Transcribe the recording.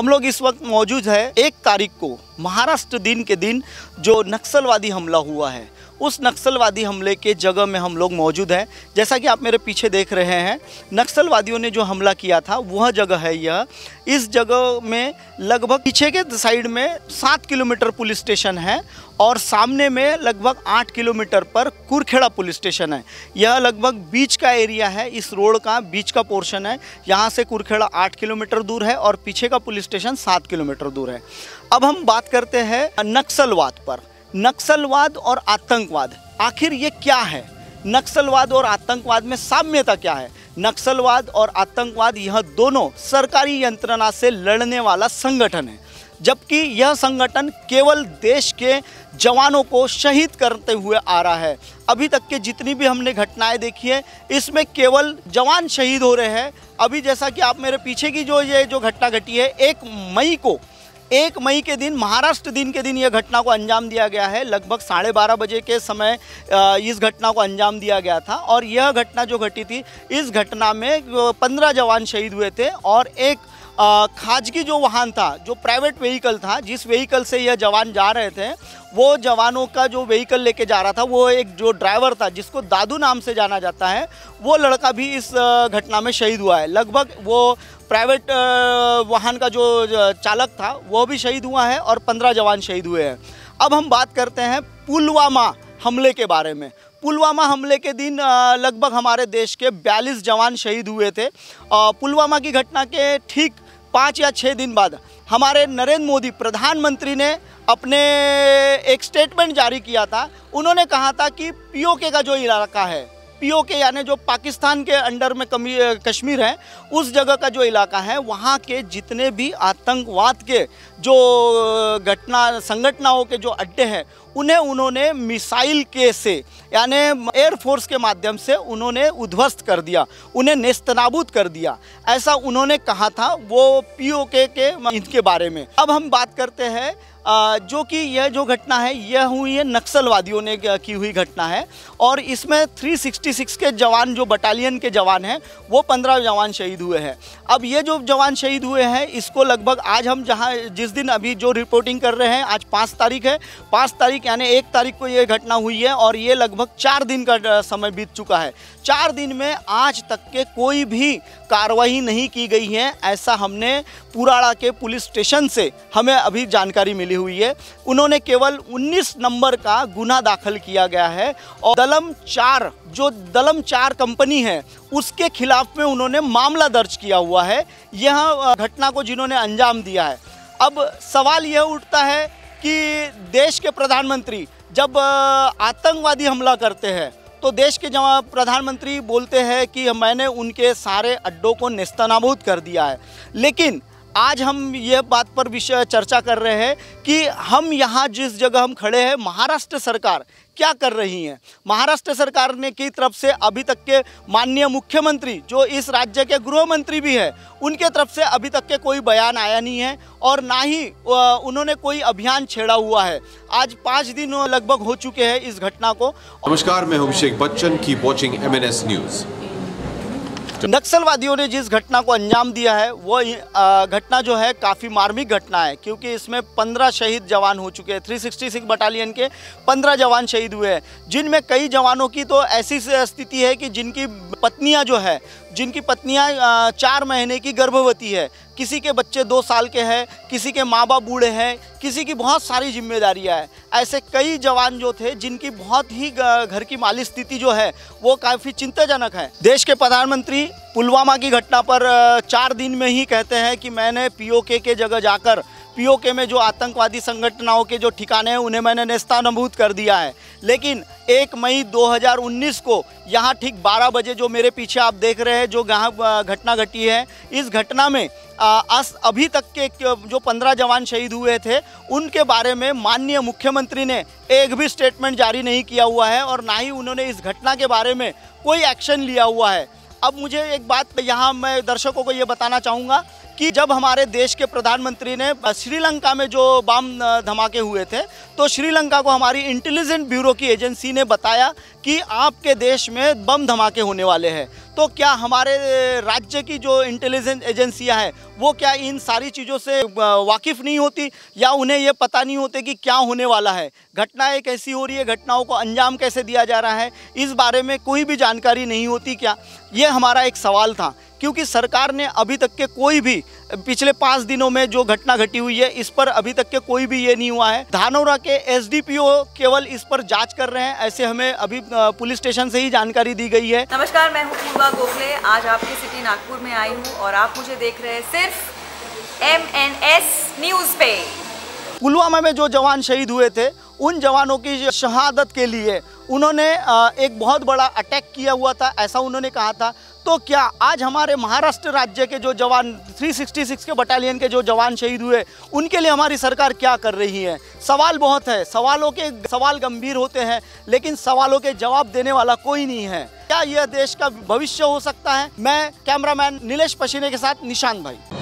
हम लोग इस वक्त मौजूद है एक तारीख को, महाराष्ट्र दिन के दिन जो नक्सलवादी हमला हुआ है। उस नक्सलवादी हमले के जगह में हम लोग मौजूद हैं। जैसा कि आप मेरे पीछे देख रहे हैं, नक्सलवादियों ने जो हमला किया था, वह जगह है यह। इस जगह में लगभग पीछे के साइड में सात किलोमीटर पुलिस स्टेशन है और सामने में लगभग आठ किलोमीटर पर कुरखेड़ा पुलिस स्टेशन है। यह लगभग बीच का एरिया है, इस रोड का बीच का पोर्शन है। यहाँ से कुरखेड़ा आठ किलोमीटर दूर है और पीछे का पुलिस स्टेशन सात किलोमीटर दूर है। अब हम बात करते हैं नक्सलवाद पर। नक्सलवाद और आतंकवाद। आखिर ये क्या है? नक्सलवाद और आतंकवाद में साम्यता क्या है? नक्सलवाद और आतंकवाद यह दोनों सरकारी यंत्रणा से लड़ने वाला संगठन है, जबकि यह संगठन केवल देश के जवानों को शहीद करते हुए आ रहा है। अभी तक के जितनी भी हमने घटनाएँ देखी है, इसमें केवल जवान शहीद हो रहे हैं। अभी जैसा कि आप मेरे पीछे की जो ये जो घटना घटी है, एक मई को एक मई के दिन, महाराष्ट्र दिन के दिन यह घटना को अंजाम दिया गया है। लगभग साढ़े बारह बजे के समय इस घटना को अंजाम दिया गया था और यह घटना जो घटी थी, इस घटना में पंद्रह जवान शहीद हुए थे और एक खाजगी जो वाहन था, जो प्राइवेट व्हीकल था, जिस व्हीकल से यह जवान जा रहे थे, वो जवानों का जो व्हीकल लेके जा रहा था, वो एक जो ड्राइवर था, जिसको दादू नाम से जाना जाता है, वो लड़का भी इस घटना में शहीद हुआ है। लगभग वो प्राइवेट वाहन का जो चालक था, वो भी शहीद हुआ है और पंद्रह जवान शहीद हुए हैं। अब हम बात करते हैं पुलवामा हमले के बारे में। पुलवामा हमले के दिन लगभग हमारे देश के 42 जवान शहीद हुए थे। पुलवामा की घटना के ठीक पाँच या छः दिन बाद हमारे नरेंद्र मोदी प्रधानमंत्री ने अपने एक स्टेटमेंट जारी किया था। उन्होंने कहा था कि पीओके का जो इलाका है पीओके यानी जो पाकिस्तान के अंडर में कमी कश्मीर है, उस जगह का जो इलाका है, वहाँ के जितने भी आतंकवाद के जो घटना, संगठनाओं के जो अड्डे हैं उन्हें उन्होंने मिसाइल के से, यानी एयरफोर्स के माध्यम से उन्होंने उध्वस्त कर दिया, उन्हें नेस्तनाबूद कर दिया। ऐसा उन्होंने कहा था वो पीओके के इनके बारे में। अब हम बात करते हैं जो कि यह जो घटना है, यह हुई है नक्सलवादियों ने की हुई घटना है। और इसमें 366 के जवान, जो बटालियन के जवान हैं, वो 15 जवान शहीद हुए हैं। अब ये जो जवान शहीद हुए हैं, इसको लगभग आज हम जहाँ, जिस दिन अभी जो रिपोर्टिंग कर रहे हैं, आज पाँच तारीख है। पाँच तारीख यानी एक तारीख को ये घटना हुई है और ये लगभग चार दिन का समय बीत चुका है। चार दिन में आज तक के कोई भी कार्रवाई नहीं की गई है, ऐसा हमने पुराड़ा के पुलिस स्टेशन से हमें अभी जानकारी मिली हुई है। उन्होंने केवल 19 नंबर का गुना दाखिल किया गया है और दलम चार, जो दलम चार कंपनी है, उसके खिलाफ में उन्होंने मामला दर्ज किया हुआ है। यह घटना को जिन्होंने अंजाम दिया है। अब सवाल यह उठता है कि देश के प्रधानमंत्री जब आतंकवादी हमला करते हैं तो देश के जवा प्रधानमंत्री बोलते हैं कि मैंने उनके सारे अड्डों को नेस्तनाबूद कर दिया है। लेकिन आज हम ये बात पर विषय चर्चा कर रहे हैं कि हम यहाँ जिस जगह हम खड़े हैं, महाराष्ट्र सरकार क्या कर रही हैं? महाराष्ट्र सरकार ने की तरफ़ से अभी तक के माननीय मुख्यमंत्री, जो इस राज्य के गृह मंत्री भी हैं, उनके तरफ़ से अभी तक के कोई बयान आया नहीं है और ना ही उन्होंने कोई अभियान छेड़ा हुआ है। आज पाँच दिन लगभग हो चुके हैं इस घटना को। नमस्कार, मैं अभिषेक बच्चन की वॉचिंग एम न्यूज़ नक्सलवादियों ने जिस घटना को अंजाम दिया है, वो घटना जो है काफ़ी मार्मिक घटना है, क्योंकि इसमें पंद्रह शहीद जवान हो चुके हैं 366 बटालियन के पंद्रह जवान शहीद हुए हैं। जिनमें कई जवानों की तो ऐसी स्थिति है कि जिनकी पत्नियाँ जो है जिनकी पत्नियाँ चार महीने की गर्भवती है। किसी के बच्चे दो साल के हैं, किसी के माँ बाप बूढ़े हैं, किसी की बहुत सारी जिम्मेदारियाँ हैं। ऐसे कई जवान जो थे, जिनकी बहुत ही घर की माली स्थिति जो है, वो काफ़ी चिंताजनक है। देश के प्रधानमंत्री पुलवामा की घटना पर चार दिन में ही कहते हैं कि मैंने पीओके के जगह जाकर पीओके में जो आतंकवादी संगठनों के जो ठिकाने हैं, उन्हें मैंने नेस्तानबूत कर दिया है। लेकिन एक मई 2019 को यहाँ ठीक 12 बजे जो मेरे पीछे आप देख रहे हैं, जो यहाँ घटना घटी है, इस घटना में अस अभी तक के जो पंद्रह जवान शहीद हुए थे, उनके बारे में माननीय मुख्यमंत्री ने एक भी स्टेटमेंट जारी नहीं किया हुआ है और ना ही उन्होंने इस घटना के बारे में कोई एक्शन लिया हुआ है। अब मुझे एक बात यहाँ मैं दर्शकों को ये बताना चाहूँगा कि जब हमारे देश के प्रधानमंत्री ने श्रीलंका में जो बम धमाके हुए थे तो श्रीलंका को हमारी इंटेलिजेंट ब्यूरो की एजेंसी ने बताया कि आपके देश में बम धमाके होने वाले हैं। तो क्या हमारे राज्य की जो इंटेलिजेंस एजेंसियाँ हैं, वो क्या इन सारी चीज़ों से वाकिफ़ नहीं होती? या उन्हें ये पता नहीं होते कि क्या होने वाला है? घटनाएँ कैसी हो रही है, घटनाओं को अंजाम कैसे दिया जा रहा है? इस बारे में कोई भी जानकारी नहीं होती क्या? ये हमारा एक सवाल था। क्योंकि सरकार ने अभी तक के कोई भी पिछले पाँच दिनों में जो घटना घटी हुई है इस पर अभी तक के कोई भी ये नहीं हुआ है। धानोरा के एसडीपीओ केवल इस पर जाँच कर रहे हैं ऐसे हमें अभी पुलिस स्टेशन से ही जानकारी दी गई है। नमस्कार मैं हूँ पूर्वा गोखले। आज आपकी सिटी नागपुर में आई हूँ और आप मुझे देख रहे हैं सिर्फ़ एम एन एस न्यूज़ पे। पुलवामा में जो जवान शहीद हुए थे उन जवानों की शहादत के लिए उन्होंने एक बहुत बड़ा अटैक किया हुआ था ऐसा उन्होंने कहा था। तो क्या आज हमारे महाराष्ट्र राज्य के जो जवान 366 के बटालियन के जो जवान शहीद हुए, उनके लिए हमारी सरकार क्या कर रही है? सवाल बहुत है। सवालों के, सवाल गंभीर होते हैं, लेकिन सवालों के जवाब देने वाला कोई नहीं है। क्या यह देश का भविष्य हो सकता है? मैं कैमरामैन नीलेष पसीने के साथ निशांत भाई।